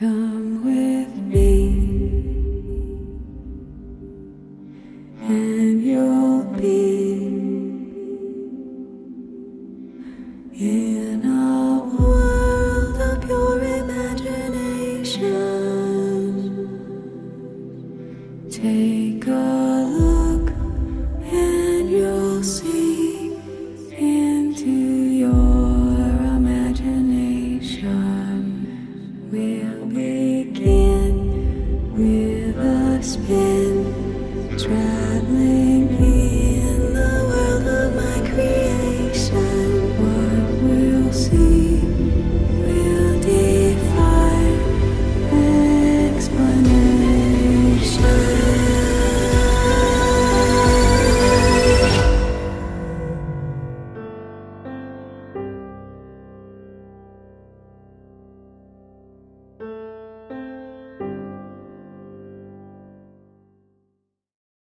Come with me, and you'll be in a world of pure imagination. Take a look, and you'll see begin with a spin, traveling